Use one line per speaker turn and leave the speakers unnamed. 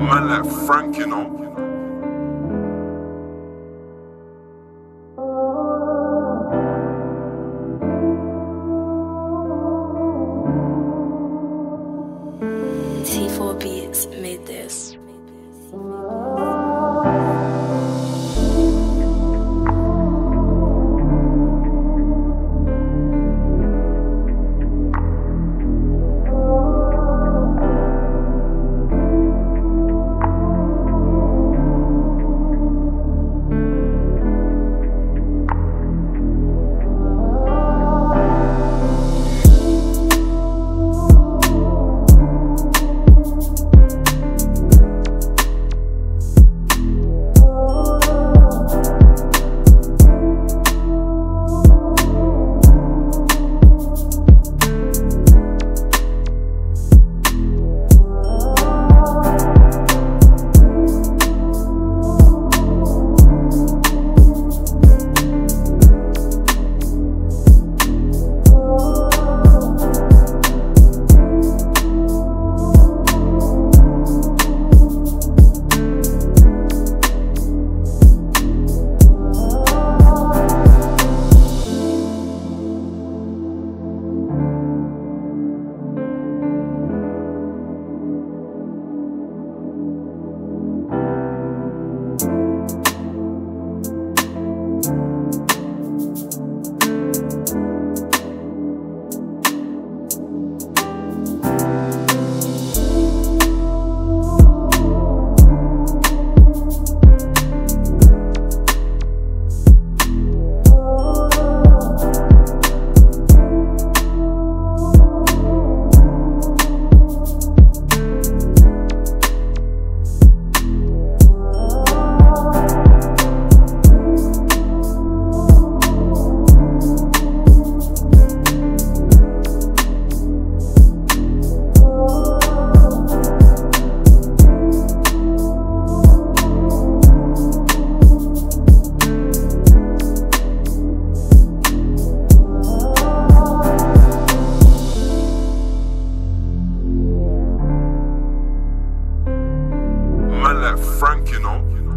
Man like Frank, you know.
T4 Beats made this. que não.